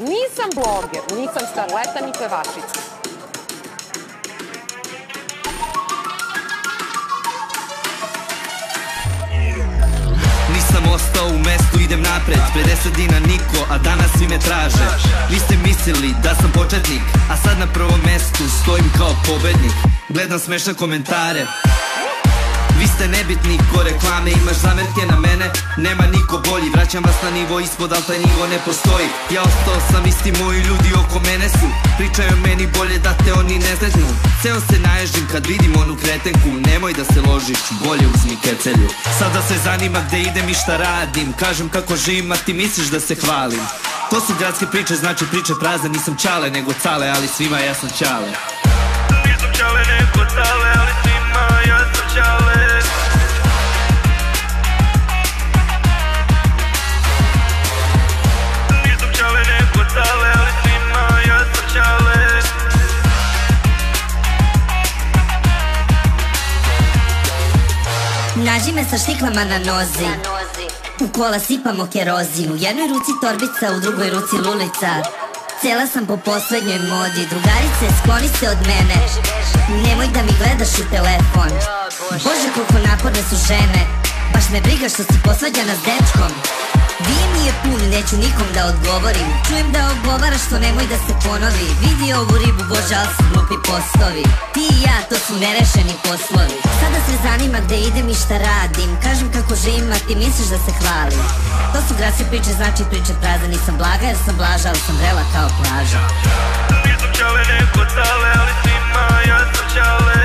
Nisam bloger, nisam starleta ni pevačica. Nisam ostao u mestu, idem napred. Pre deset dina niko, a danas svi me traže. Vi ste mislili da sam početnik A sad na prvom mestu stojim kao pobednik. Gledam smešne komentare ste nebitni ko reklame, imaš zamerke na mene? Nema niko bolji, vraćam vas na nivo ispod, ali taj nivo ne postoji. Ja ostao sam isti, moji ljudi oko mene su. Pričaju meni bolje da te oni ne zeznu Ceo se naježim kad vidim onu kretenku Nemoj da se ložiš, bolje uzmi kecelju. Sada se zanima gde idem i šta radim Kažem kako živim, a ti misliš da se hvalim. To su gradske priče, znači priče prazne Nisam čale nego cale, ali svima ja sam čale. Nisam čale neko cale, ali svima Nađi me sa štiklama na nozi. U kola sipamo kerozin U jednoj ruci torbica, u drugoj ruci lulica Cijela sam po posljednjoj modi Drugarice, skloni se od mene. Nemoj da mi gledaš u telefon. Bože koliko naporne su žene. Baš me briga što si posvađana s dečkom. Je pun, neću nikom da odgovorim. Čujem da ogovaraš što nemoj da se ponovi. Vidi ovu ribu, bože, ali su glupi postovi Ti i ja, to su nerešeni poslovi. Sada se zanima gde idem i šta radim. Kažem kako živim, a ti misliš da se hvalim. To su gradske priče, znači priče praze Nisam blaga jer sam blaža, ali sam vrela kao plaža. Nisam čale neko cale, ali svima ja sam čale